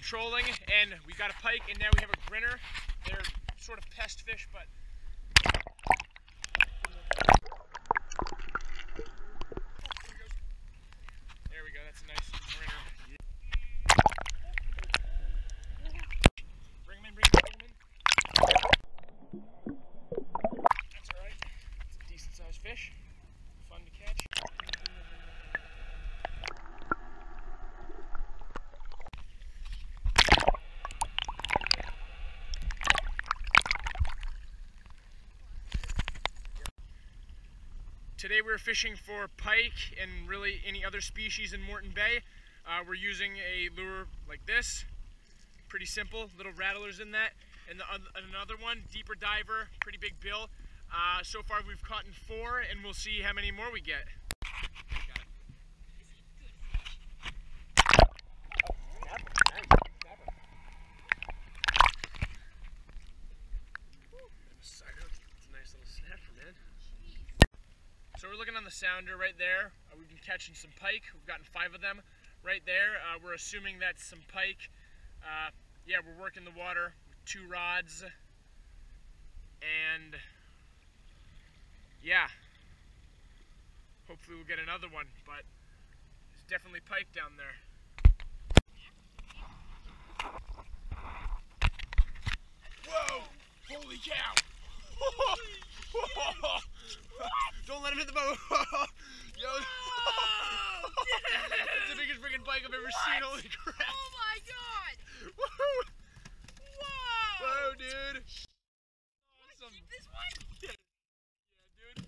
trolling and we got a pike and now we have a grinner. They're sort of pest fish, but there we go. That's a nice grinner. Bring him in, bring him in, bring him in. That's all right. It's a decent sized fish. Fun to catch. Today we're fishing for pike and really any other species in Moreton Bay. Uh, we're using a lure like this. Pretty simple, little rattlers in that. And the, oth- another one, deeper diver, pretty big bill. Uh, so far we've caught in four and we'll see how many more we get. Side hook. It's a nice little snapper, man. So we're looking on the sounder right there. Uh, we've been catching some pike. We've gotten five of them right there. Uh, we're assuming that's some pike. Uh, yeah, we're working the water with two rods. And yeah, hopefully we'll get another one, but there's definitely pike down there. Whoa! Holy cow! Don't let him hit the boat. seen. Holy crap. Oh my god! Woo! Whoa! Whoa, dude. Awesome. Keep this one? Yeah, dude.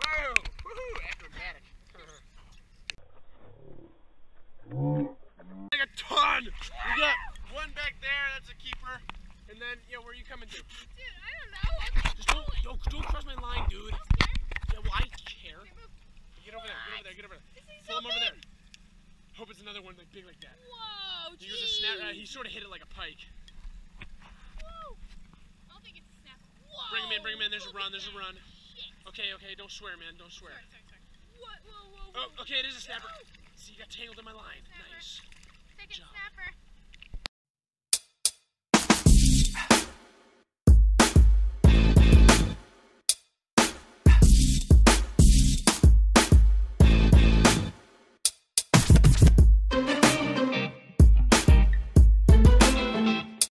Whoa! Woohoo! Acrobatic. Like a ton! We got one back there, that's a keeper. And then, yeah, where are you coming to? Dude, I don't know. I'm Just don't, don't, don't cross my line, dude. scared. Yeah, well, I care. Get over there, get over there, get over there. This is Pull so him over there. Hope it's another one like big like that. Whoa, He was a snap. Uh, he sort of hit it like a pike. Whoa. I don't think it's a snap. Whoa. Bring him in, bring him in. There's a run, there's a run. Shit. Okay, okay, don't swear, man. Don't swear. Sorry, sorry, sorry. What? Whoa, whoa, whoa. Oh, okay, it is a snapper. No. See, you got tangled in my line. Snapper. Nice. Second job. snapper.